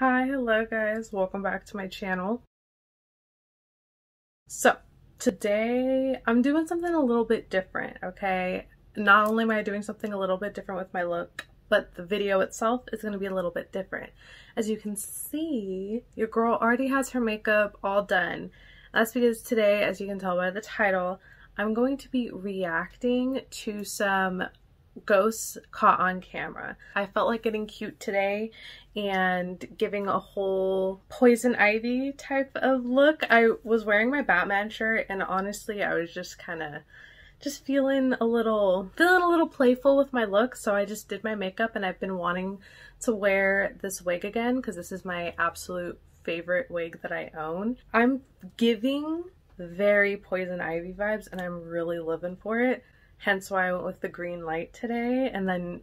Hi, hello guys, welcome back to my channel. So, today I'm doing something a little bit different, okay? Not only am I doing something a little bit different with my look, but the video itself is going to be a little bit different. As you can see, your girl already has her makeup all done. That's because today, as you can tell by the title, I'm going to be reacting to some ghosts caught on camera. I felt like getting cute today and giving a whole poison ivy type of look. I was wearing my Batman shirt and honestly I was just kind of just feeling a little feeling a little playful with my look so I just did my makeup and I've been wanting to wear this wig again because this is my absolute favorite wig that I own. I'm giving very poison ivy vibes and I'm really living for it hence why I went with the green light today and then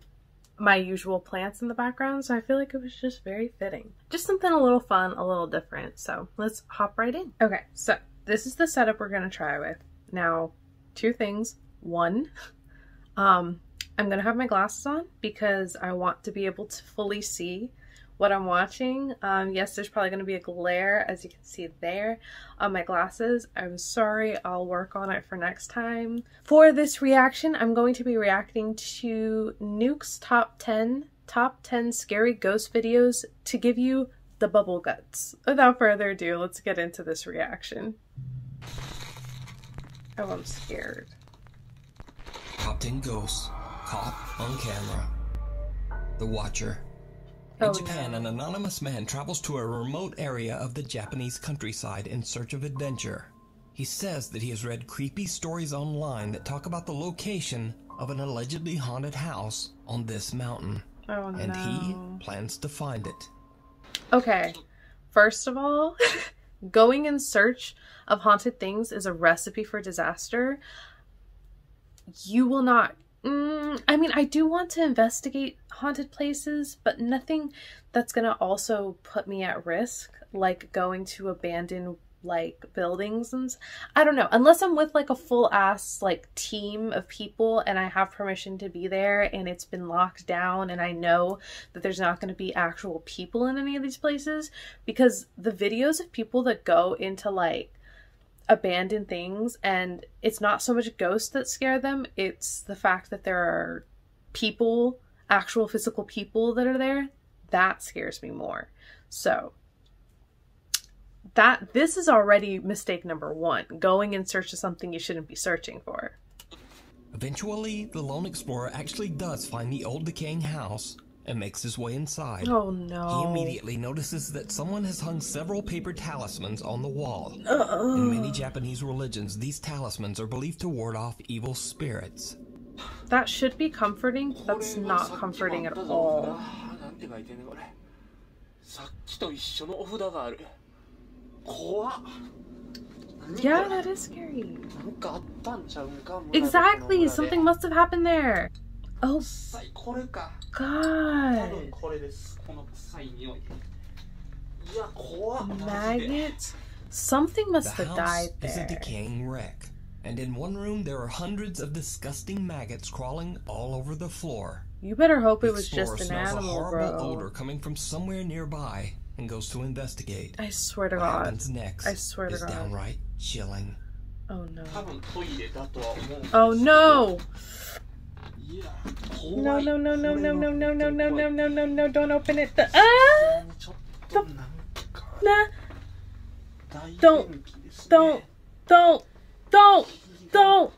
my usual plants in the background so I feel like it was just very fitting. Just something a little fun, a little different. So let's hop right in. Okay, so this is the setup we're to try with. Now, two things. One, um, I'm to have my glasses on because I want to be able to fully see what I'm watching. Um, yes, there's probably going to be a glare, as you can see there, on my glasses. I'm sorry, I'll work on it for next time. For this reaction, I'm going to be reacting to Nuke's top 10, top 10 scary ghost videos to give you the bubble guts. Without further ado, let's get into this reaction. Oh, I'm scared. Top 10 ghosts caught on camera. The Watcher in Oh, Japan, an anonymous man travels to a remote area of the Japanese countryside in search of adventure. He says that he has read creepy stories online that talk about the location of an allegedly haunted house on this mountain, Oh and no. he plans to find it. Okay, first of all, going in search of haunted things is a recipe for disaster. You will not. Mm, I mean, I do want to investigate haunted places, but nothing that's gonna also put me at risk, like going to abandoned like buildings and I don't know. Unless I'm with like a full ass like team of people and I have permission to be there and it's been locked down and I know that there's not going to be actual people in any of these places because the videos of people that go into like abandoned things and it's not so much ghosts that scare them it's the fact that there are people actual physical people that are there that scares me more. So that this is already mistake number one going in search of something you shouldn't be searching for. Eventually, the lone explorer actually does find the old decaying house and makes his way inside. oh He no immediately notices that someone has hung several paper talismans on the wall. In Ugh. many Japanese religions, these talismans are believed to ward off evil spirits. that should be comforting but that's not comforting at all なんて書いてんねんこれさっきと一緒のお札がある怖っ何これ yeah that is scary なんかあったんちゃうんか exactly something must have happened there oh 臭いこれか多 god 分これですこの臭い匂いいや怖っマジで maggots something must The have house died is a there decaying wreck, and in one room there are hundreds of disgusting maggots crawling all over the floor. you better hope The it was explorer just an smells animal a horrible bro odor coming from somewhere nearby and goes to investigate. i swear to What god happens next I swear to is God. downright chilling. oh no 多分トイレだとは思うんです oh no No, no, no, no, no, no, no, no, no, no, no, no, no, don't open it. The, ah! Don't, nah. Don't, don't, don't, don't, don't,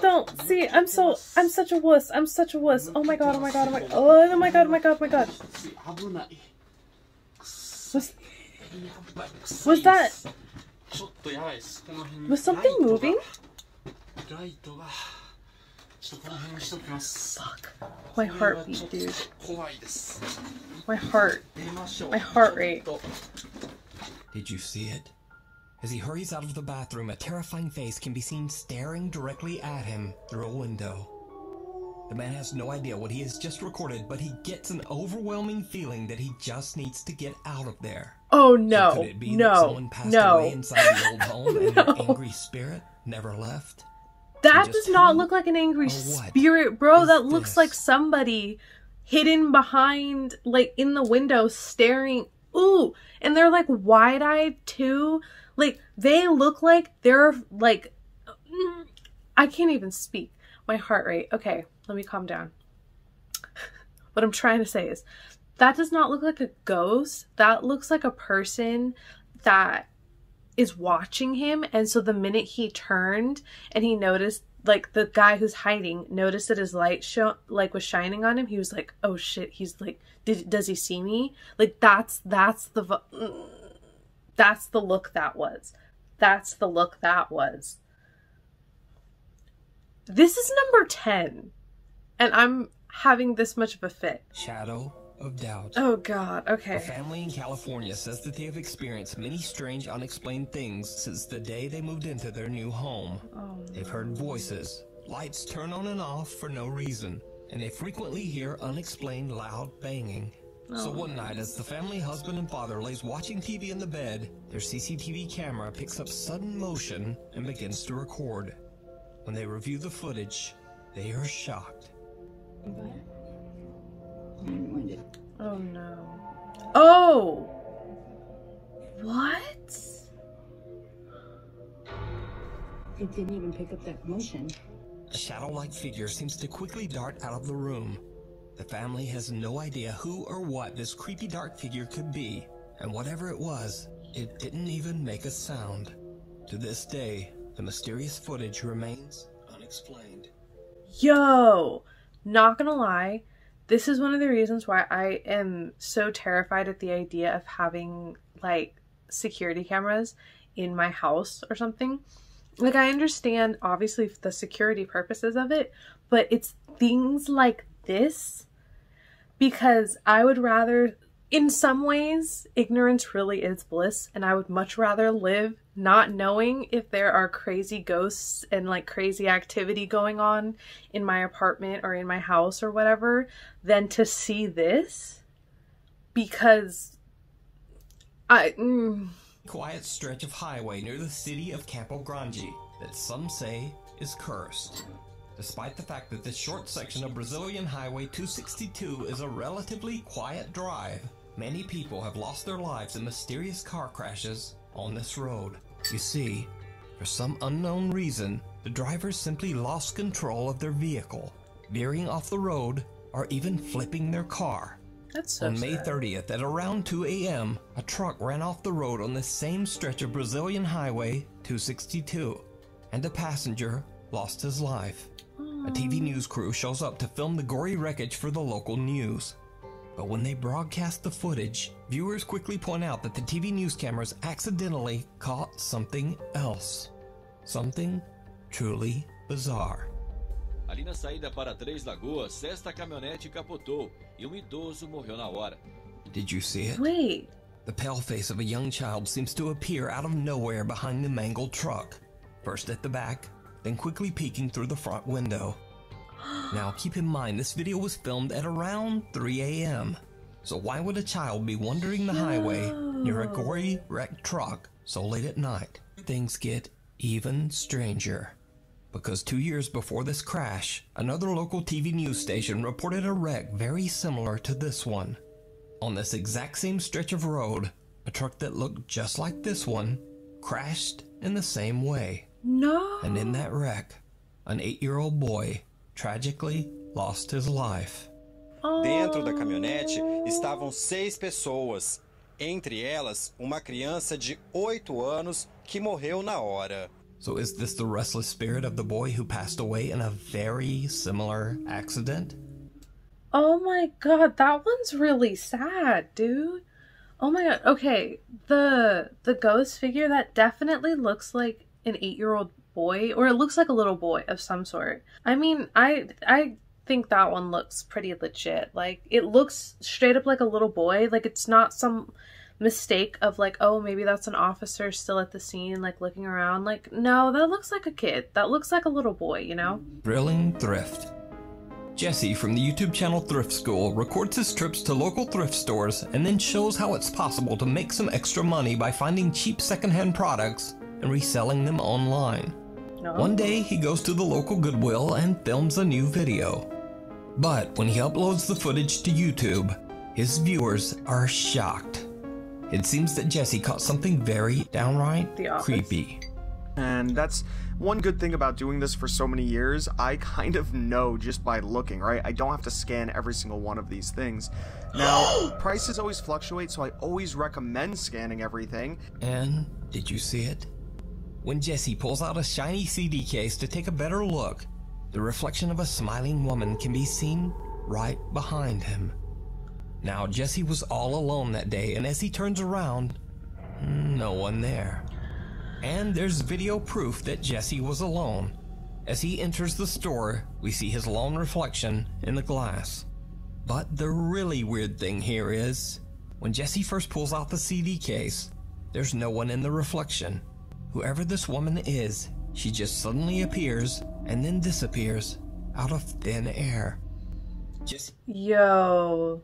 don't. See, I'm so, I'm such a wuss. I'm such a wuss. Oh my god, oh my god, oh my god, oh my god, oh my god, oh my god. Was, was that? Was something moving? Fuck. My heartbeat, dude. My heart. My heart rate. Did you see it? As he hurries out of the bathroom, a terrifying face can be seen staring directly at him through a window. The man has no idea what he has just recorded, but he gets an overwhelming feeling that he just needs to get out of there. Oh no! So could it be no! That someone passed no. away inside the old home, no. and an angry spirit never left? That does not look like an angry spirit bro that looks this? like somebody hidden behind like in the window staring ooh, and they're like wide eyed too. Like they look like they're like, I can't even speak. My heart rate. Okay, let me calm down. what I'm trying to say is that does not look like a ghost. That looks like a person that is watching him. And so the minute he turned and he noticed, like the guy who's hiding noticed that his light show like was shining on him, he was like, "Oh shit!" He's like, "Did does he see me?" Like that's that's the that's the look that was. That's the look that was. This is number ten, and I'm having this much of a fit. Shadow of doubt. Oh God. Okay. A family in California says that they have experienced many strange, unexplained things since the day they moved into their new home. Oh. They've heard voices, lights turn on and off for no reason, and they frequently hear unexplained loud banging. So oh. one night, as the family husband and father lays watching TV in the bed, their CCTV camera picks up sudden motion and begins to record. When they review the footage, they are shocked. Oh no. Oh. What? It didn't even pick up that motion. A shadow-like figure seems to quickly dart out of the room. The family has no idea who or what this creepy dark figure could be, and whatever it was, it didn't even make a sound. To this day, the mysterious footage remains unexplained. Yo, not gonna lie, this is one of the reasons why I am so terrified at the idea of having like security cameras in my house or something. Like, I understand obviously the security purposes of it, but it's things like this because I would rather, in some ways, ignorance really is bliss, and I would much rather live not knowing if there are crazy ghosts and like crazy activity going on in my apartment or in my house or whatever than to see this because I. Mm, Quiet stretch of highway near the city of Campo Grande that some say is cursed. Despite the fact that this short section of Brazilian Highway 262 is a relatively quiet drive, many people have lost their lives in mysterious car crashes on this road. You see, for some unknown reason, the drivers simply lost control of their vehicle, veering off the road or even flipping their car. that's so On May 30th at around 2 a.m., a truck ran off the road on the same stretch of Brazilian Highway 262, and a passenger lost his life. A TV hmm. news crew shows up to film the gory wreckage for the local news. But when they broadcast the footage, viewers quickly point out that the TV news cameras accidentally caught something else. Something truly bizarre. Ali na saída para Três Lagoas, esta caminhonete capotou e um idoso morreu na hora. Did you see it? Wait, The pale face of a young child seems to appear out of nowhere behind the mangled truck, first at the back, then quickly peeking through the front window. Now, keep in mind, this video was filmed at around 3 a.m. So, why would a child be wandering the highway near a gory wrecked truck so late at night? Things get even stranger. Because two years before this crash, another local TV news station reported a wreck very similar to this one. On this exact same stretch of road, a truck that looked just like this one crashed in the same way. no. And in that wreck, an eight year old boy tragically lost his life. Dentro da caminhonete estavam seis pessoas, entre elas uma criança de 8 anos que morreu na hora. So, is this the restless spirit of the boy who passed away in a very similar accident? Oh my god, that one's really sad, dude. Oh my god. Okay, the the ghost figure that definitely looks like an 8-year-old boy or it looks like a little boy of some sort. I mean, I I think that one looks pretty legit. Like it looks straight up like a little boy. Like it's not some mistake of like, oh, maybe that's an officer still at the scene like looking around. Like no, that looks like a kid. That looks like a little boy, you know? Thrilling Thrift. Jesse from the YouTube channel Thrift School records his trips to local thrift stores and then shows how it's possible to make some extra money by finding cheap secondhand products and reselling them online. No. One day he goes to the local Goodwill and films a new video. But when he uploads the footage to YouTube, his viewers are shocked. It seems that Jesse caught something very downright creepy. And that's one good thing about doing this for so many years. I kind of know just by looking, right? I don't have to scan every single one of these things. Now, prices always fluctuate, so I always recommend scanning everything. And did you see it? When Jesse pulls out a shiny CD case to take a better look, the reflection of a smiling woman can be seen right behind him. Now, Jesse was all alone that day, and as he turns around, no one there. And there's video proof that Jesse was alone. As he enters the store, we see his lone reflection in the glass. But the really weird thing here is, when Jesse first pulls out the CD case, there's no one in the reflection. Whoever this woman is, she just suddenly appears and then disappears out of thin air. Jesse Yo.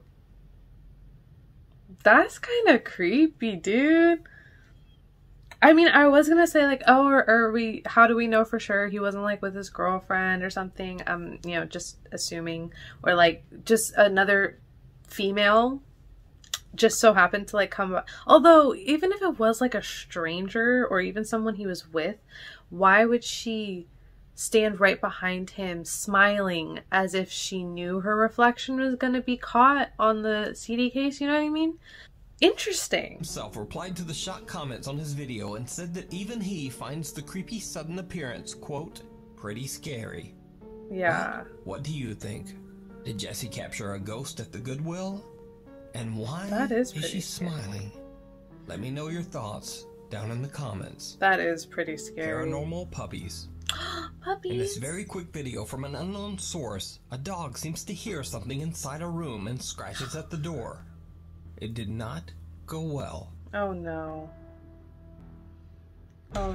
That's kind of creepy, dude. I mean, I was gonna say like, oh, or, or we, how do we know for sure he wasn't like with his girlfriend or something? Um, you know, just assuming, or like just another female, just so happened to like come. Although, even if it was like a stranger or even someone he was with, why would she stand right behind him, smiling as if she knew her reflection was gonna be caught on the CD case? You know what I mean? Interesting. himself replied to the shocked comments on his video and said that even he finds the creepy sudden appearance, quote, pretty scary. Yeah. What do you think? Did Jesse capture a ghost at the Goodwill? And why That is is she scary. smiling? Let me know your thoughts down in the comments. That is pretty scary. Paranormal puppies. Puppies. In this very quick video from an unknown source, a dog seems to hear something inside a room and scratches at the door. It did not go well. Oh no. Oh.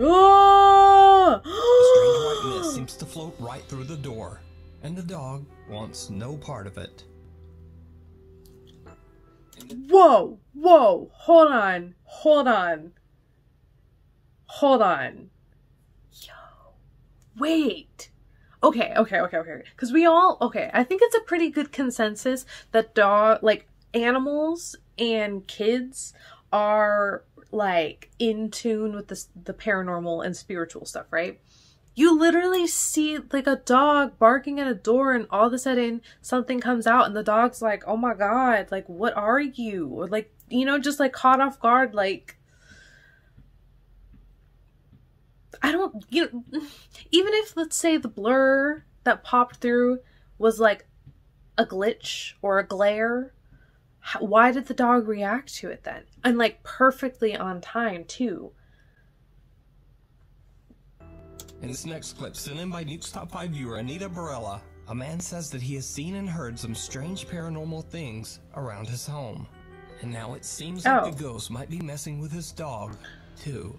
Oh! A strange white mist seems to float right through the door, and the dog wants no part of it. Whoa! Whoa! Hold on! Hold on! Hold on! Yo! Wait! Okay, okay, okay, okay. Because we all okay. I think it's a pretty good consensus that dog, like animals and kids, are like in tune with the the paranormal and spiritual stuff, right? You literally see like a dog barking at a door, and all of a sudden something comes out, and the dog's like, "Oh my god! Like, what are you?" Or like, you know, just like caught off guard, like. I don't, you know, even if let's say the blur that popped through was like a glitch or a glare, why did the dog react to it then? And like perfectly on time too. In this next clip, sent in by Nuke's Top 5 viewer Anita Barella, a man says that he has seen and heard some strange paranormal things around his home. And now it seems like Oh. the ghost might be messing with his dog, too.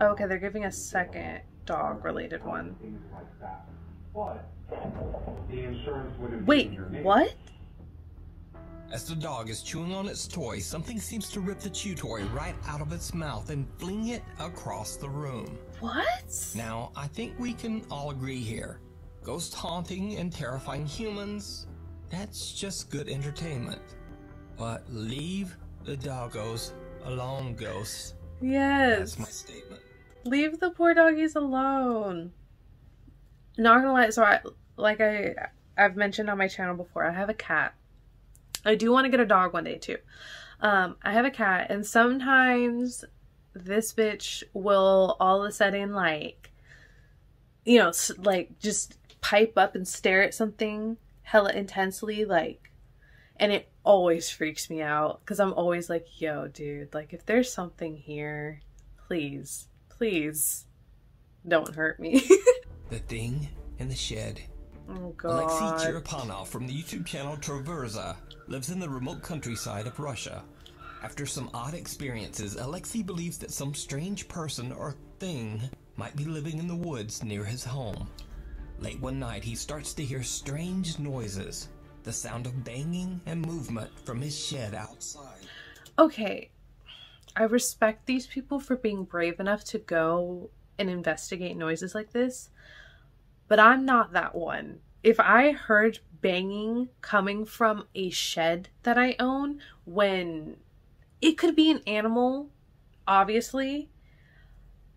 Okay, they're giving a second dog related one. Wait, what? As the dog is chewing on its toy, something seems to rip the chew toy right out of its mouth and fling it across the room. What? Now, I think we can all agree here. Ghost haunting and terrifying humans, that's just good entertainment. But leave the doggos alone, ghosts. Yes. That's my statement. Leave the poor doggies alone. Not gonna lie, so I like I I've mentioned on my channel before, I have a cat. I do want to get a dog one day too. Um, I have a cat, and sometimes this bitch will all of a sudden like, you know, like just pipe up and stare at something hella intensely, like, and it always freaks me out because I'm always like, yo, dude, like if there's something here, please, please, don't hurt me. The Thing in the Shed. Oh Alexei god. From the YouTube channel Traversa lives in the remote countryside of Russia. After some odd experiences, Alexei believes that some strange person or thing might be living in the woods near his home. Late one night, he starts to hear strange noises, the sound of banging and movement from his shed outside. okay, I respect these people for being brave enough to go and investigate noises like this, but I'm not that one. if I heard banging coming from a shed that I own when it could be an animal, obviously,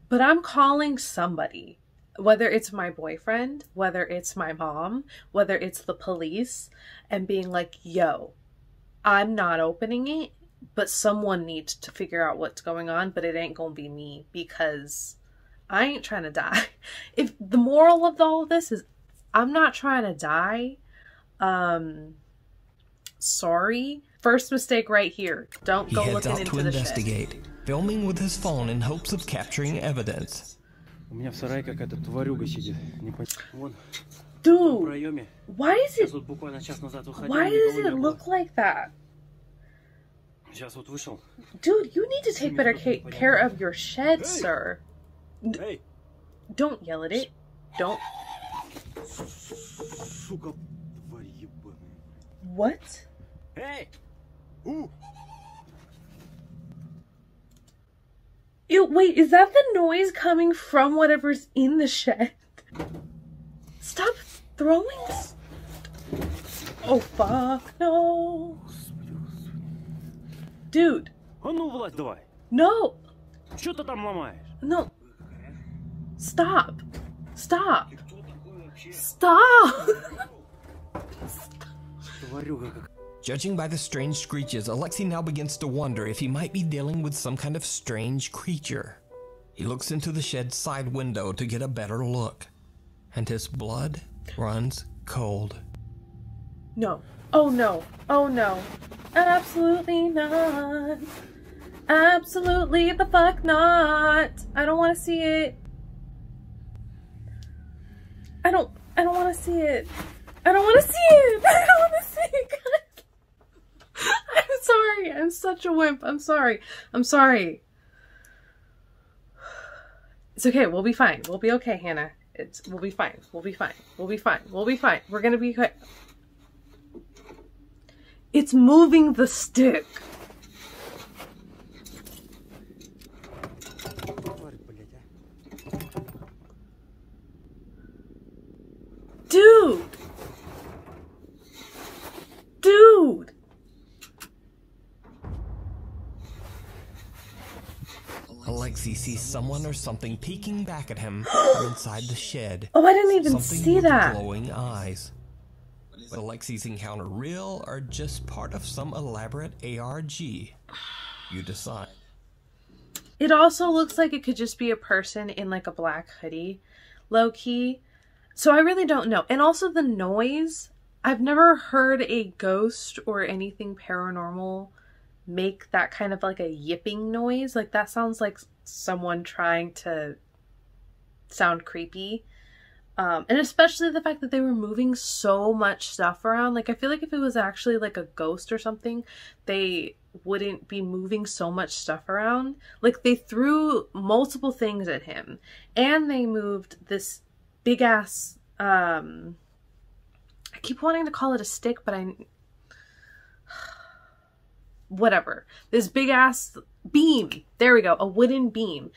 but I'm calling somebody. Whether it's my boyfriend, whether it's my mom, whether it's the police, and being like, yo, I'm not opening it, but someone needs to figure out what's going on, but it ain't gonna be me because I ain't trying to die. If the moral of all of this is I'm not trying to die, um sorry. First mistake right here. Don't He go heads looking out into to the shed. investigate, filming with his phone in hopes of capturing evidence. У меня в сарае какая-то тварюга сидит. Не пон- Вон, в Dude, проеме. why is Сейчас it вот буквально час назад выходил, why никого does не it было. look like that? Сейчас вот вышел. Dude, you need to take better ca- care of your shed, sir. Эй, Don't yell at it. Don't. сука, тварь ебаная. What? Эй! У! Ew, wait, is that the noise coming from whatever's in the shed? Stop throwing. s- Oh, fuck, no. Dude, А ну, Влад, давай! no, Что ты там ломаешь? no. Stop. Stop. Stop. Judging by the strange screeches, Alexei now begins to wonder if he might be dealing with some kind of strange creature. He looks into the shed's side window to get a better look, and his blood runs cold. No. Oh no. Oh no. Absolutely not. Absolutely the fuck not. I don't want to see it. I don't. I don't want to see it. I don't want to see it. I don't want to see it. I'm sorry. I'm such a wimp. I'm sorry. I'm sorry. It's okay. We'll be fine. We'll be okay, Hannah. It's we'll be fine. We'll be fine. We'll be fine. We'll be fine. We're gonna be okay. It's moving the stick. Dude! Dude! Alexei sees someone or something peeking back at him from inside the shed. Oh, I didn't even Something see with that. glowing eyes. Was Alexei's encounter real or just part of some elaborate ARG? You decide. It also looks like it could just be a person in like a black hoodie, low key. So I really don't know. And also the noise. I've never heard a ghost or anything paranormal make that kind of like a yipping noise. Like that sounds like someone trying to sound creepy. Um, and especially the fact that they were moving so much stuff around. Like, I feel like if it was actually like a ghost or something, they wouldn't be moving so much stuff around. Like, they threw multiple things at him, and they moved this big ass. Um, I keep wanting to call it a stick, but I. Whatever. This big ass beam. There we go. A wooden beam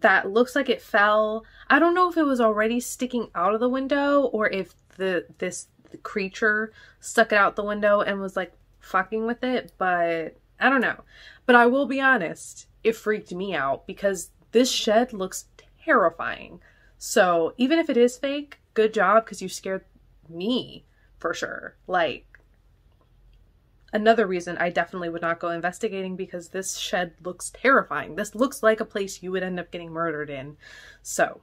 that looks like it fell. I don't know if it was already sticking out of the window or if the this creature stuck it out the window and was like fucking with it, but I don't know. But I will be honest, it freaked me out because this shed looks terrifying. So, even if it is fake, good job cuz you scared me for sure. Like another reason I definitely would not go investigating because this shed looks terrifying. This looks like a place you would end up getting murdered in. So,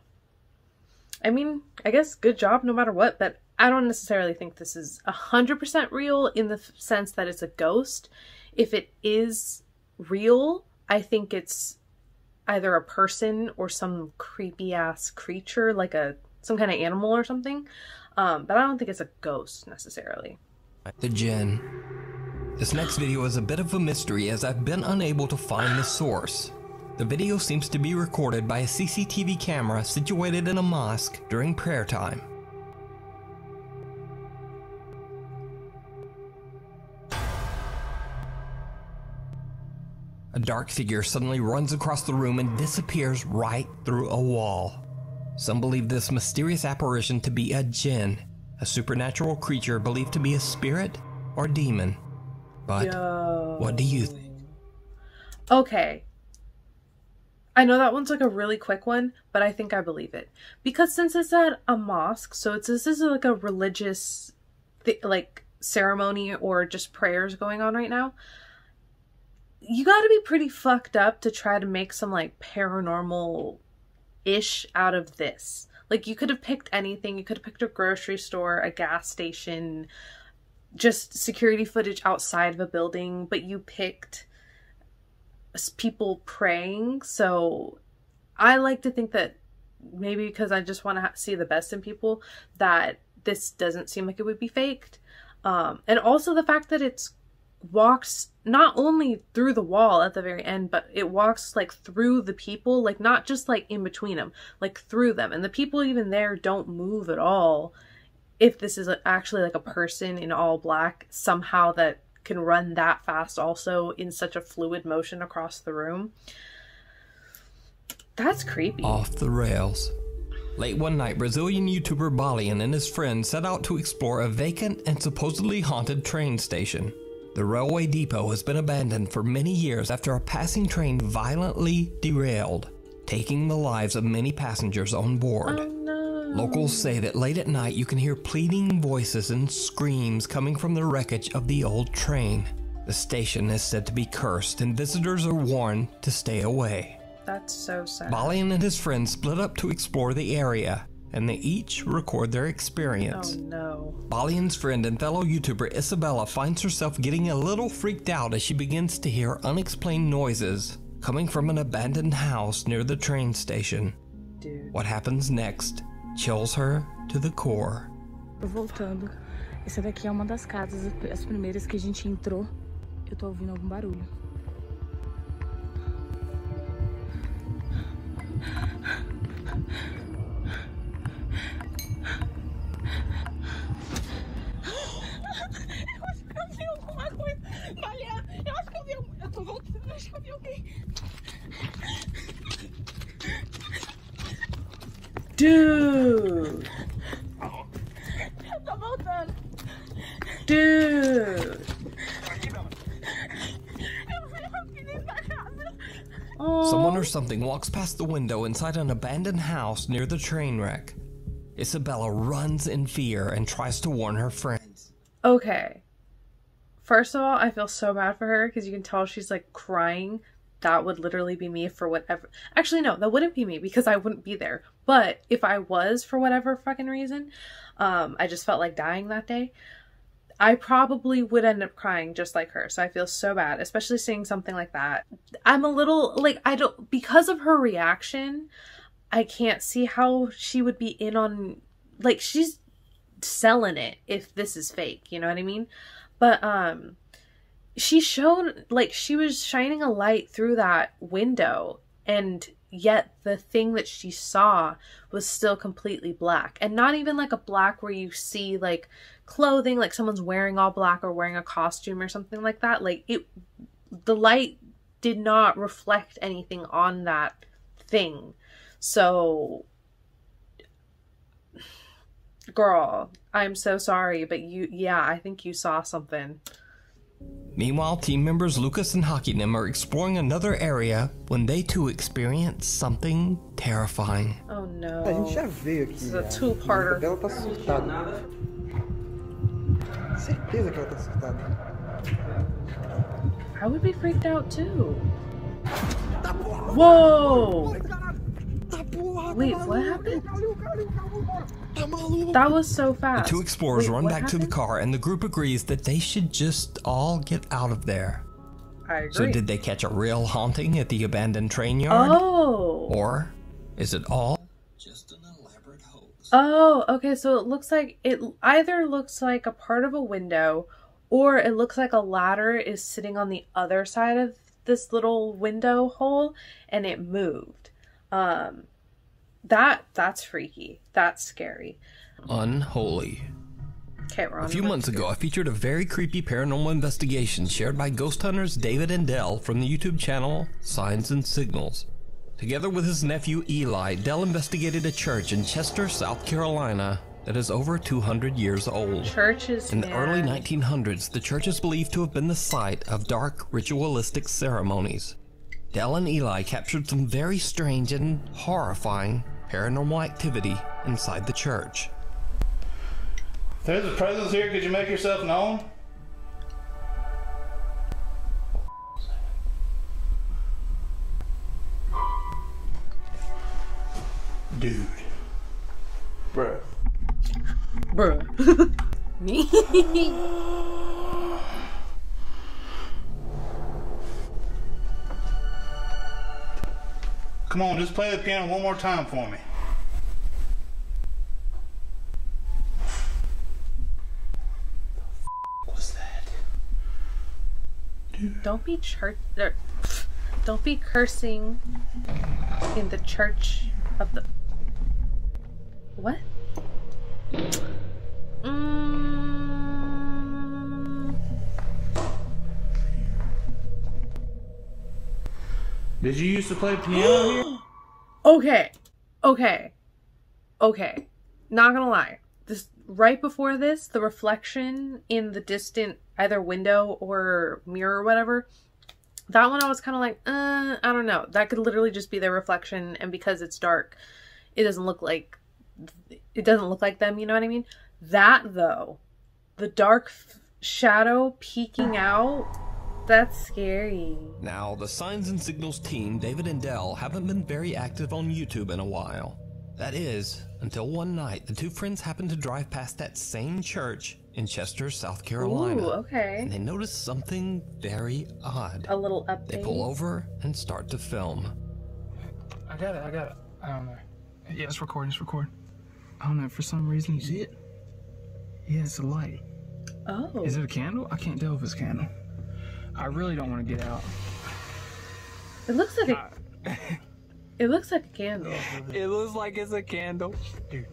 I mean, I guess good job no matter what, but I don't necessarily think this is 100% real in the sense that it's a ghost. If it is real, I think it's either a person or some creepy ass creature like a some kind of animal or something. Um, but I don't think it's a ghost necessarily. The Jinn. This next video is a bit of a mystery as I've been unable to find the source. The video seems to be recorded by a CCTV camera situated in a mosque during prayer time. A dark figure suddenly runs across the room and disappears right through a wall. Some believe this mysterious apparition to be a jinn, a supernatural creature believed to be a spirit or demon. But Yo. what do you think? Okay. I know that one's like a really quick one, but I think I believe it. Because since it's at a mosque, so it's this is like a religious th- like ceremony or just prayers going on right now. You got to be pretty fucked up to try to make some like paranormal ish out of this. Like you could have picked anything. You could have picked a grocery store, a gas station, just security footage outside of a building, but you picked people praying. So I like to think that maybe because I just want to see the best in people, that this doesn't seem like it would be faked. Um, and also the fact that it's walks not only through the wall at the very end, but it walks like through the people, like not just like in between them, like through them. And the people even there don't move at all. If this is actually like a person in all black, somehow that can run that fast also in such a fluid motion across the room. That's creepy. Off the rails. Late one night, Brazilian YouTuber Balian and his friend set out to explore a vacant and supposedly haunted train station. The railway depot has been abandoned for many years after a passing train violently derailed, taking the lives of many passengers on board. Oh, Locals say that late at night you can hear pleading voices and screams coming from the wreckage of the old train. The station is said to be cursed, and visitors are warned to stay away. That's so sad. Balian and his friends split up to explore the area, and they each record their experience. Oh experience. no. Balian's friend and fellow YouTuber Isabella finds herself getting a little freaked out as she begins to hear unexplained noises coming from an abandoned house near the train station. Dude. What happens next chills her to the core. Voltando, essa daqui é uma das casas, as primeiras que a gente entrou. Eu tô ouvindo algum barulho. Eu acho que eu vi alguma coisa. Maria, eu acho que eu vi. algum- Eu tô voltando, eu acho que eu vi alguém. Dude. Eu tô. Dude. Eu vi alguém dentro da casa. Someone or something walks past the window inside an abandoned house near the train wreck. Isabella runs in fear and tries to warn her friends. Okay. First of all, I feel so bad for her because you can tell she's like crying. That would literally be me for whatever. Actually, no, that wouldn't be me because I wouldn't be there. But if I was for whatever fucking reason, um, I just felt like dying that day. I probably would end up crying just like her. So I feel so bad, especially seeing something like that. I'm a little like I don't because of her reaction. I can't see how she would be in on like she's selling it if this is fake, you know what I mean? But um she showed like she was shining a light through that window and yet the thing that she saw was still completely black. And not even like a black where you see like clothing like someone's wearing all black or wearing a costume or something like that. Like it the light did not reflect anything on that thing. So girl i'm so sorry but you yeah i think you saw something Meanwhile, team members Lucas and Hakinim are exploring another area when they too experience something terrifying. oh no A gente já veio aqui. This is a two-parter. Ela tá surtada. Certeza que ela tá surtada. I would be freaked out too. Whoa! Wait, what happened? That was so fast. The two explorers Wait, run what back to the car, and the group agrees that they should just all get out of there. I agree. So, did they catch a real haunting at the abandoned train yard? Oh. Or is it all just an elaborate hoax? Oh, okay. So it looks like it either looks like a part of a window or it looks like a ladder is sitting on the other side of this little window hole and it moved. Um that that's freaky. That's scary. unholy? Okay, we're A few months ago, I featured a very creepy paranormal investigation shared by ghost hunters David and Dell from the YouTube channel Signs and Signals. Together with his nephew Eli, Dell investigated a church in Chester, South Carolina, that is over 200 years old. Churches, In the early 1900s, the church is believed to have been the site of dark ritualistic ceremonies. Dell and Eli captured some very strange and horrifying paranormal activity inside the church. There's a presence here. Could you make yourself known? Dude. Bruh. Bruh. Me? Come on, just play the piano one more time for me. What's that? Don't be church. er, Don't be cursing in the church of the. What? Did you used to play piano here? okay. Okay. Okay. Not gonna lie. This right before this, the reflection in the distant either window or mirror or whatever. That one I was kind of like, uh, I don't know. That could literally just be their reflection, and because it's dark, it doesn't look like it doesn't look like them. You know what I mean? That though, the dark shadow peeking out, that's scary. Now, the Signs and Signals team, David and Dell, haven't been very active on YouTube in a while. That is, until one night the two friends happened to drive past that same church in Chester, South Carolina. Ooh, okay. And they noticed something very odd. A little update. They pull over and start to film. I got it. I got it. I don't know. Yeah, it's recording. It's recording. I don't know. For some reason, you see it? Yeah, it's a light. Oh. Is it a candle? I can't tell if it's a candle. I really don't want to get out. It looks like a. it looks like a candle. It looks like it's a candle. Dude.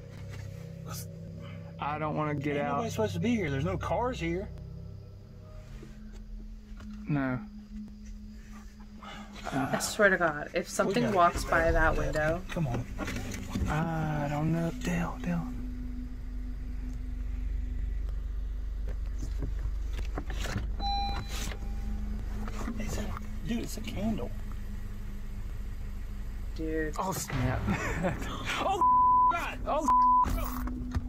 I don't want to get Ain't out. nobody supposed to be here. There's no cars here. No. I swear to God, if something walks by that window, Come on. I don't know. Dale, Dale. Dude, it's a candle. dude. Oh, snap. Oh, God. Oh,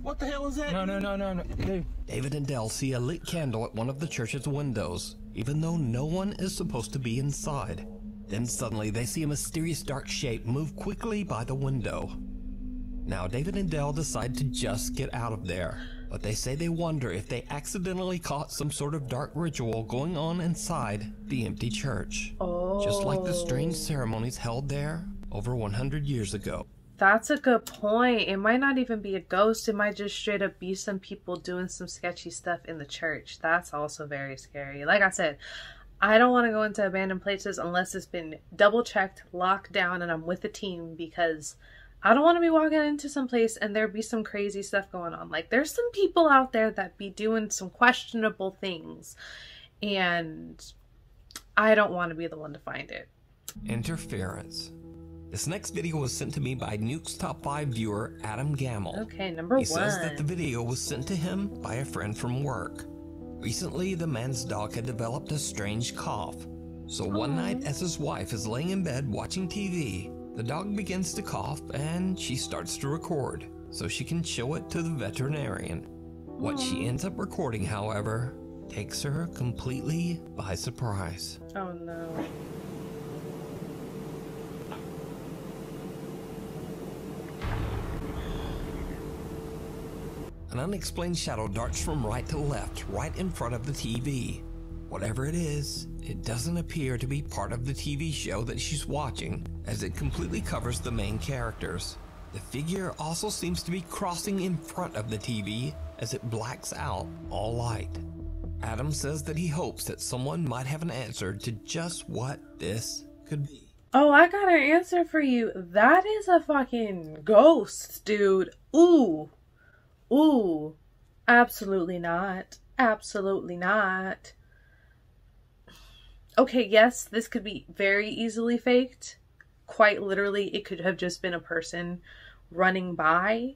What the hell is that? no, no, no, no, no. Dude. David and Dell see a lit candle at one of the church's windows, even though no one is supposed to be inside. Then suddenly they see a mysterious dark shape move quickly by the window. Now David and Dell decide to just get out of there, but they say they wonder if they accidentally caught some sort of dark ritual going on inside the empty church. Just like the strange oh. ceremonies held there over 100 years ago. That's a good point. It might not even be a ghost. It might just straight up be some people doing some sketchy stuff in the church. That's also very scary. Like I said, I don't want to go into abandoned places unless it's been double checked, locked down, and I'm with the team because I don't want to be walking into some place and there be some crazy stuff going on. Like there's some people out there that be doing some questionable things and I don't want to be the one to find it. Interference. This next video was sent to me by Nuke's Top 5 viewer Adam Gamble. Okay, number he says that the video was sent to him by a friend from work. Recently, the man's dog had developed a strange cough. So one night, as his wife is laying in bed watching TV, the dog begins to cough and she starts to record so she can show it to the veterinarian. What she ends up recording, however, takes her completely by surprise. Oh no. An unexplained shadow darts from right to left, right in front of the TV. Whatever it is, it doesn't appear to be part of the TV show that she's watching, as it completely covers the main characters. The figure also seems to be crossing in front of the TV as it blacks out all light. Adam says that he hopes that someone might have an answer to just what this could be. Oh, I got an answer for you. That is a fucking ghost, dude. Ooh. Ooh. Absolutely not. Absolutely not. Okay, yes, this could be very easily faked. Quite literally, it could have just been a person running by.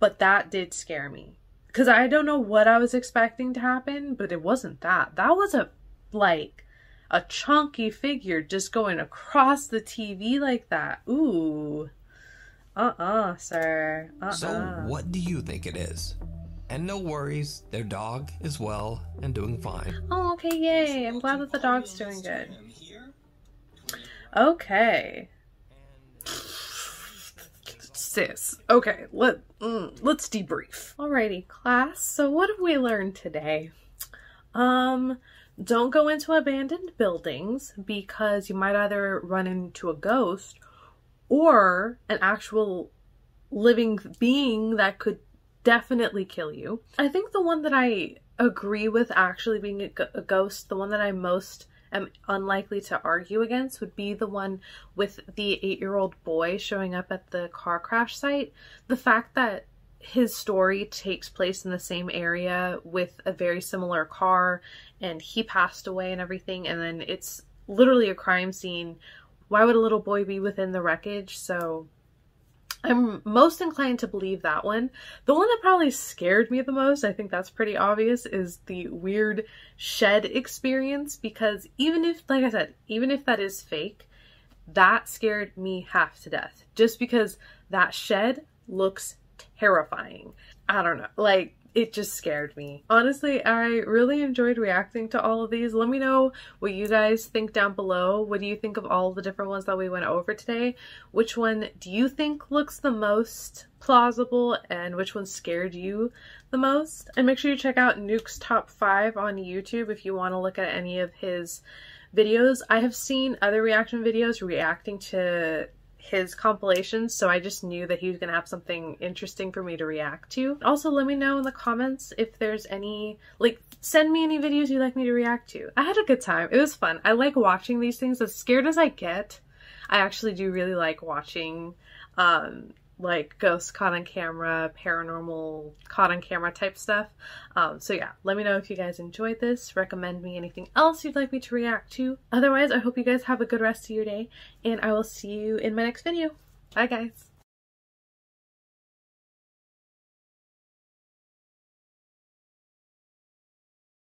But that did scare me. Because I don't know what I was expecting to happen, but it wasn't that. That was a, like, a chunky figure just going across the TV like that. Ooh. Uh-uh, sir. Uh-uh. So, what do you think it is? And no worries, their dog is well and doing fine. Oh, okay, yay. I'm glad that the dog's doing good. Okay. Sis. Okay, let, mm, let's debrief. Alrighty, class. So what have we learned today? Um, don't go into abandoned buildings because you might either run into a ghost or an actual living being that could definitely kill you. I think the one that I agree with actually being a, ghost, the one that I most am unlikely to argue against would be the one with the eight year old boy showing up at the car crash site. The fact that his story takes place in the same area with a very similar car and he passed away and everything, and then it's literally a crime scene. Why would a little boy be within the wreckage? So I'm most inclined to believe that one. The one that probably scared me the most, I think that's pretty obvious, is the weird shed experience because even if, like I said, even if that is fake, that scared me half to death just because that shed looks terrifying. I don't know. Like, it just scared me. Honestly, I really enjoyed reacting to all of these. Let me know what you guys think down below. What do you think of all the different ones that we went over today? Which one do you think looks the most plausible and which one scared you the most? And make sure you check out Nuke's Top 5 on YouTube if you want to look at any of his videos. I have seen other reaction videos reacting to his compilations, so I just knew that he was going to have something interesting for me to react to. Also, let me know in the comments if there's any, like, send me any videos you'd like me to react to. I had a good time. It was fun. I like watching these things. As scared as I get, I actually do really like watching, um, like ghost caught on camera, paranormal caught on camera type stuff. Um, so yeah, let me know if you guys enjoyed this. Recommend me anything else you'd like me to react to. Otherwise, I hope you guys have a good rest of your day, and I will see you in my next video. Bye guys!